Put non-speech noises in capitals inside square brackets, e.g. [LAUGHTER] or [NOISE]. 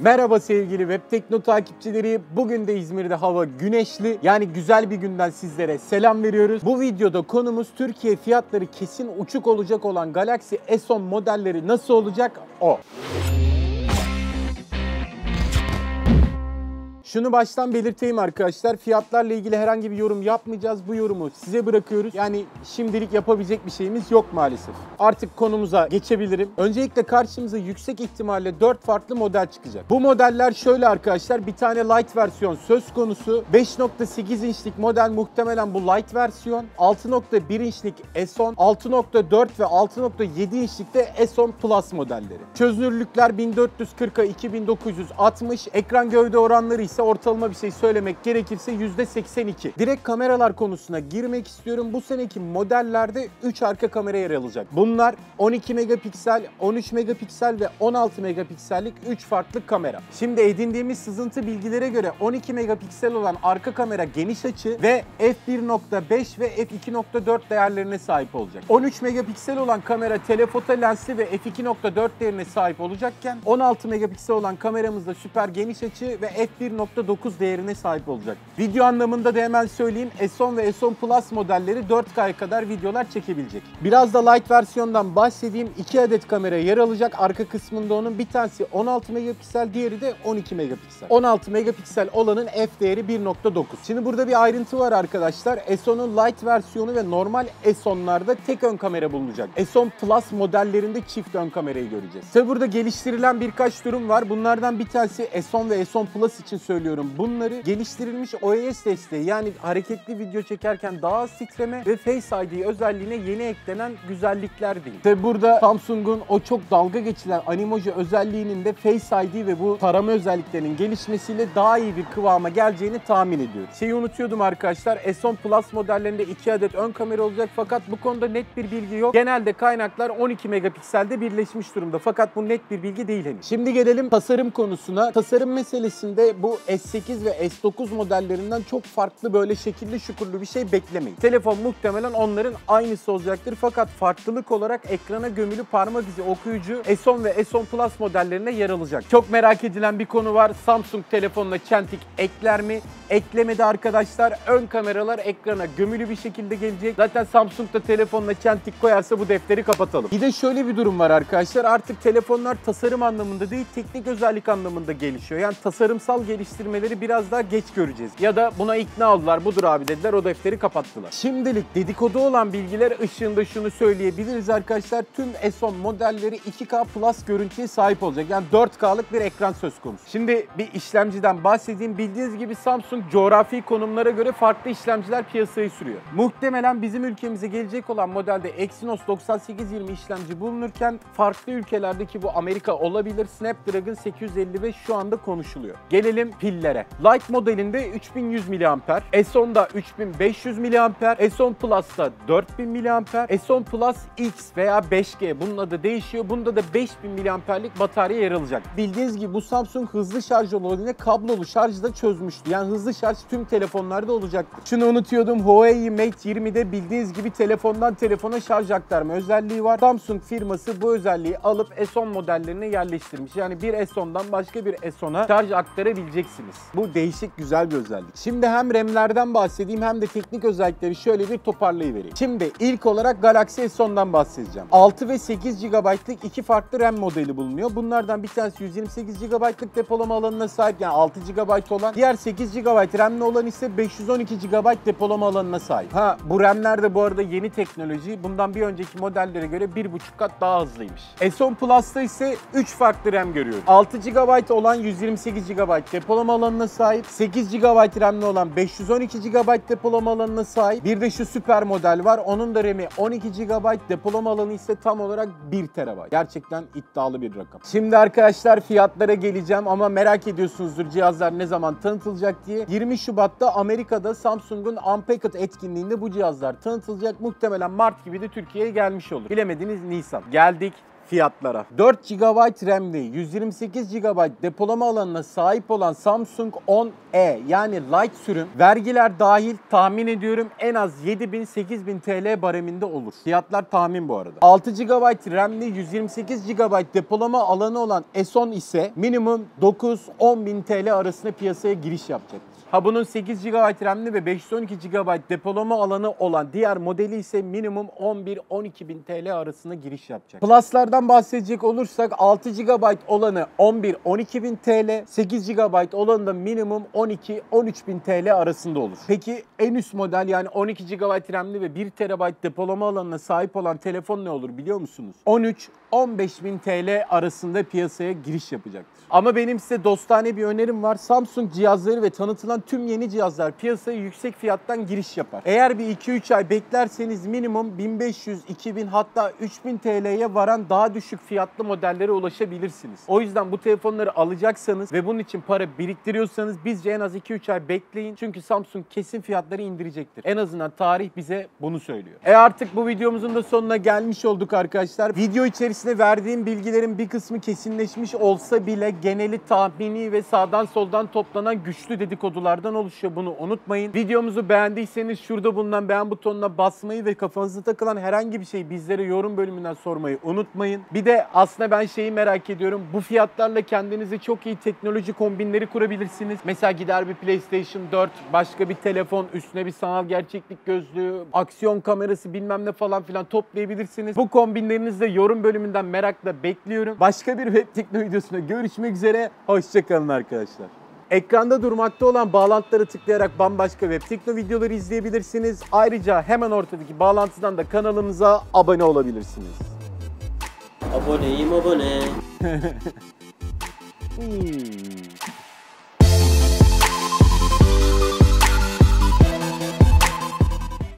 Merhaba sevgili Web Tekno takipçileri. Bugün de İzmir'de hava güneşli. Yani güzel bir günden sizlere selam veriyoruz. Bu videoda konumuz Türkiye fiyatları kesin uçuk olacak olan Galaxy S10 modelleri nasıl olacak o. Şunu baştan belirteyim arkadaşlar. Fiyatlarla ilgili herhangi bir yorum yapmayacağız. Bu yorumu size bırakıyoruz. Yani şimdilik yapabilecek bir şeyimiz yok maalesef. Artık konumuza geçebilirim. Öncelikle karşımıza yüksek ihtimalle 4 farklı model çıkacak. Bu modeller şöyle arkadaşlar. Bir tane light versiyon söz konusu. 5.8 inçlik model muhtemelen bu light versiyon. 6.1 inçlik S10, 6.4 ve 6.7 inçlik de S10 Plus modelleri. Çözünürlükler 1440'a 2960. Ekran gövde oranları ise ortalama bir şey söylemek gerekirse %82. Direkt kameralar konusuna girmek istiyorum. Bu seneki modellerde 3 arka kamera yer alacak. Bunlar 12 megapiksel, 13 megapiksel ve 16 megapiksellik 3 farklı kamera. Şimdi edindiğimiz sızıntı bilgilere göre 12 megapiksel olan arka kamera geniş açı ve f1.5 ve f2.4 değerlerine sahip olacak. 13 megapiksel olan kamera telefoto lensli ve f2.4 değerine sahip olacakken 16 megapiksel olan kameramızda süper geniş açı ve f1 1.9 değerine sahip olacak. Video anlamında da hemen söyleyeyim S10 ve S10 Plus modelleri 4K'ya kadar videolar çekebilecek. Biraz da light versiyondan bahsedeyim. 2 adet kamera yer alacak. Arka kısmında onun bir tanesi 16 megapiksel, diğeri de 12 megapiksel. 16 megapiksel olanın f değeri 1.9. Şimdi burada bir ayrıntı var arkadaşlar. S10'un light versiyonu ve normal S10'larda tek ön kamera bulunacak. S10 Plus modellerinde çift ön kamerayı göreceğiz. Tabi burada geliştirilen birkaç durum var. Bunlardan bir tanesi S10 ve S10 Plus için söylüyorum. Bunları geliştirilmiş OIS desteği yani hareketli video çekerken daha az titreme ve Face ID özelliğine yeni eklenen güzellikler değil. Tabi burada Samsung'un o çok dalga geçilen animoji özelliğinin de Face ID ve bu tarama özelliklerinin gelişmesiyle daha iyi bir kıvama geleceğini tahmin ediyorum. Şeyi unutuyordum arkadaşlar. S10 Plus modellerinde 2 adet ön kamera olacak fakat bu konuda net bir bilgi yok. Genelde kaynaklar 12 megapikselde birleşmiş durumda fakat bu net bir bilgi değil henüz. Şimdi gelelim tasarım konusuna. Tasarım meselesinde bu S8 ve S9 modellerinden çok farklı böyle şekilli şukurlu bir şey beklemeyin. Telefon muhtemelen onların aynısı olacaktır fakat farklılık olarak ekrana gömülü parmak izi okuyucu S10 ve S10 Plus modellerine yer alacak. Çok merak edilen bir konu var. Samsung telefonuna çentik ekler mi? Eklemedi arkadaşlar. Ön kameralar ekrana gömülü bir şekilde gelecek. Zaten Samsung da telefonuna çentik koyarsa bu defteri kapatalım. Bir de şöyle bir durum var arkadaşlar. Artık telefonlar tasarım anlamında değil teknik özellik anlamında gelişiyor. Yani tasarımsal geliştirmeleri biraz daha geç göreceğiz. Ya da buna ikna oldular. Budur abi dediler. O defteri kapattılar. Şimdilik dedikodu olan bilgiler ışığında şunu söyleyebiliriz arkadaşlar. Tüm S10 modelleri 2K Plus görüntüye sahip olacak. Yani 4K'lık bir ekran söz konusu. Şimdi bir işlemciden bahsedeyim. Bildiğiniz gibi Samsung coğrafi konumlara göre farklı işlemciler piyasaya sürüyor. Muhtemelen bizim ülkemize gelecek olan modelde Exynos 9820 işlemci bulunurken farklı ülkelerdeki bu Amerika olabilir Snapdragon 855 şu anda konuşuluyor. Gelelim pillere. Lite modelinde 3100 mAh, S10'da 3500 mAh, S10 Plus'ta 4000 mAh, S10 Plus X veya 5G bunun adı değişiyor. Bunda da 5000 mAh'lik batarya yer alacak. Bildiğiniz gibi bu Samsung hızlı şarj olayını kablolu şarjı da çözmüştü. Yani hızlı şarj tüm telefonlarda olacaktır. Şunu unutuyordum. Huawei Mate 20'de bildiğiniz gibi telefondan telefona şarj aktarma özelliği var. Samsung firması bu özelliği alıp S10 modellerine yerleştirmiş. Yani bir S10'dan başka bir S10'a şarj aktarabileceksiniz. Bu değişik güzel bir özellik. Şimdi hem RAM'lerden bahsedeyim hem de teknik özellikleri şöyle bir toparlayıvereyim. Şimdi ilk olarak Galaxy S10'dan bahsedeceğim. 6 ve 8 GB'lık iki farklı RAM modeli bulunuyor. Bunlardan bir tanesi 128 GB'lık depolama alanına sahip yani 6 GB olan. Diğer 8 GB RAM'li olan ise 512 GB depolama alanına sahip. Ha bu RAM'ler de bu arada yeni teknoloji. Bundan bir önceki modellere göre 1,5 kat daha hızlıymış. S10 Plus'ta ise 3 farklı RAM görüyoruz. 6 GB olan 128 GB depolama alanına sahip. 8 GB RAM'li olan 512 GB depolama alanına sahip. Bir de şu süper model var. Onun da RAM'i 12 GB, depolama alanı ise tam olarak 1 TB. Gerçekten iddialı bir rakam. Şimdi arkadaşlar fiyatlara geleceğim ama merak ediyorsunuzdur cihazlar ne zaman tanıtılacak diye. 20 Şubat'ta Amerika'da Samsung'un Unpacked etkinliğinde bu cihazlar tanıtılacak. Muhtemelen Mart gibi de Türkiye'ye gelmiş olur. Bilemediniz Nisan. Geldik fiyatlara. 4 GB RAM'li 128 GB depolama alanına sahip olan Samsung 10e yani Lite sürüm vergiler dahil tahmin ediyorum en az 7000-8000 TL bareminde olur. Fiyatlar tahmin bu arada. 6 GB RAM'li 128 GB depolama alanı olan S10 ise minimum 9-10 bin TL arasında piyasaya giriş yapacaktır. Ha bunun 8 GB RAM'li ve 512 GB depolama alanı olan diğer modeli ise minimum 11-12 bin TL arasında giriş yapacak. Plus'lardan bahsedecek olursak 6 GB olanı 11-12 bin TL, 8 GB olanı da minimum 12-13 bin TL arasında olur. Peki en üst model yani 12 GB RAM'li ve 1 TB depolama alanına sahip olan telefon ne olur biliyor musunuz? 13-15 bin TL arasında piyasaya giriş yapacaktır. Ama benim size dostane bir önerim var. Samsung cihazları ve tanıtılan tüm yeni cihazlar piyasaya yüksek fiyattan giriş yapar. Eğer bir 2-3 ay beklerseniz minimum 1500, 2000 hatta 3000 TL'ye varan daha düşük fiyatlı modellere ulaşabilirsiniz. O yüzden bu telefonları alacaksanız ve bunun için para biriktiriyorsanız bizce en az 2-3 ay bekleyin. Çünkü Samsung kesin fiyatları indirecektir. En azından tarih bize bunu söylüyor. E artık bu videomuzun da sonuna gelmiş olduk arkadaşlar. Video içerisinde verdiğim bilgilerin bir kısmı kesinleşmiş olsa bile geneli tahmini ve sağdan soldan toplanan güçlü dedikodulardan oluşuyor. Bunu unutmayın. Videomuzu beğendiyseniz şurada bulunan beğen butonuna basmayı ve kafanızda takılan herhangi bir şeyi bizlere yorum bölümünden sormayı unutmayın. Bir de aslında ben şeyi merak ediyorum. Bu fiyatlarla kendinize çok iyi teknoloji kombinleri kurabilirsiniz. Mesela gider bir PlayStation 4, başka bir telefon, üstüne bir sanal gerçeklik gözlüğü, aksiyon kamerası bilmem ne falan filan toplayabilirsiniz. Bu kombinlerinizi de yorum bölümünden merakla bekliyorum. Başka bir web tekno videosunda görüşmek üzere. Hoşçakalın arkadaşlar. Ekranda durmakta olan bağlantıları tıklayarak bambaşka web tekno videoları izleyebilirsiniz. Ayrıca hemen ortadaki bağlantıdan da kanalımıza abone olabilirsiniz. 어버네 이모버네 [LAUGHS] 음.